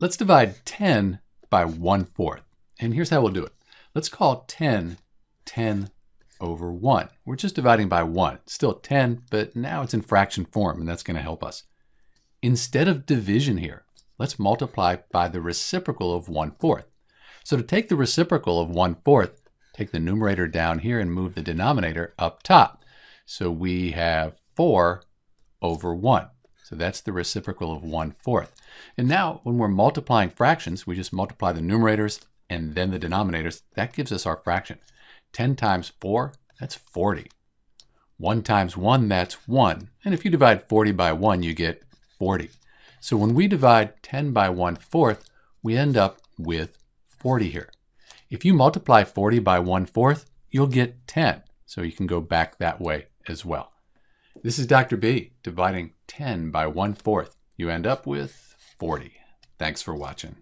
let's divide 10 by 1 fourth. And here's how we'll do it. Let's call 10 10 over 1. We're just dividing by 1. still 10, but now it's in fraction form, and that's going to help us. Instead of division here, let's multiply by the reciprocal of 1 fourth. So to take the reciprocal of 1 fourth, take the numerator down here and move the denominator up top. So we have 4 over 1. So that's the reciprocal of 1 fourth. And now when we're multiplying fractions, we just multiply the numerators and then the denominators. That gives us our fraction. 10 times 4, that's 40. 1 times 1, that's 1. And if you divide 40 by 1, you get 40. So when we divide 10 by 1 fourth, we end up with 40 here. If you multiply 40 by 1 fourth, you'll get 10. So you can go back that way as well. This is Dr. B dividing 10 by 1 fourth. You end up with 40. Thanks for watching.